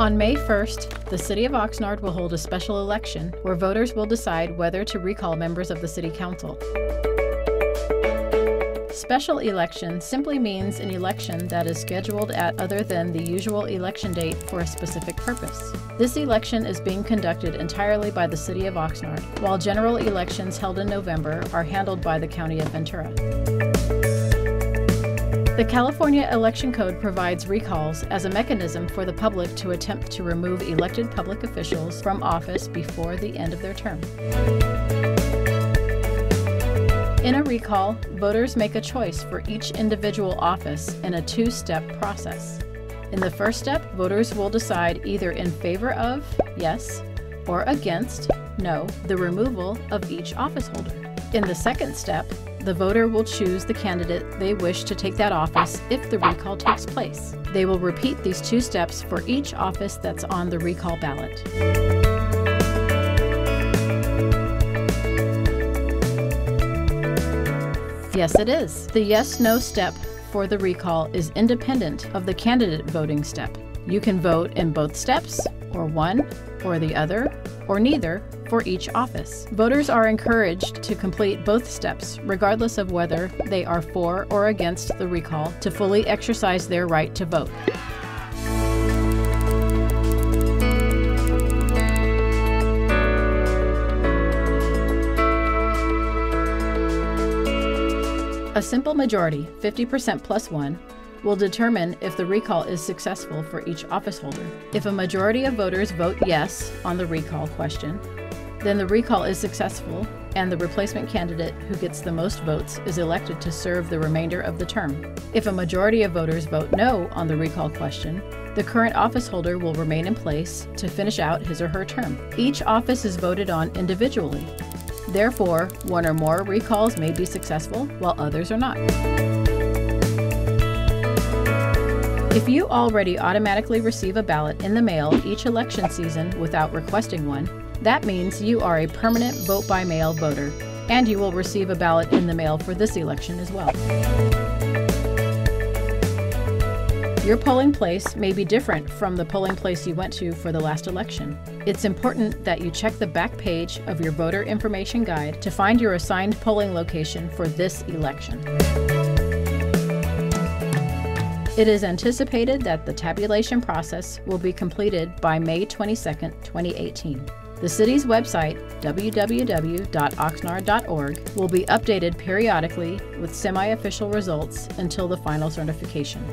On May 1st, the City of Oxnard will hold a special election where voters will decide whether to recall members of the City Council. Special election simply means an election that is scheduled at other than the usual election date for a specific purpose. This election is being conducted entirely by the City of Oxnard, while general elections held in November are handled by the County of Ventura. The California Election Code provides recalls as a mechanism for the public to attempt to remove elected public officials from office before the end of their term. In a recall, voters make a choice for each individual office in a two step process. In the first step, voters will decide either in favor of, yes, or against, no, the removal of each office holder. In the second step, the voter will choose the candidate they wish to take that office if the recall takes place. They will repeat these two steps for each office that's on the recall ballot. Yes, it is. The yes no step for the recall is independent of the candidate voting step. You can vote in both steps, or one, or the other, or neither for each office. Voters are encouraged to complete both steps, regardless of whether they are for or against the recall, to fully exercise their right to vote. A simple majority, 50% plus one, will determine if the recall is successful for each office holder. If a majority of voters vote yes on the recall question, then the recall is successful and the replacement candidate who gets the most votes is elected to serve the remainder of the term. If a majority of voters vote no on the recall question, the current office holder will remain in place to finish out his or her term. Each office is voted on individually, Therefore, one or more recalls may be successful while others are not. If you already automatically receive a ballot in the mail each election season without requesting one, that means you are a permanent vote by mail voter, and you will receive a ballot in the mail for this election as well. Your polling place may be different from the polling place you went to for the last election. It's important that you check the back page of your voter information guide to find your assigned polling location for this election. It is anticipated that the tabulation process will be completed by May 22, 2018. The city's website, www.oxnard.org, will be updated periodically with semi official results until the final certification.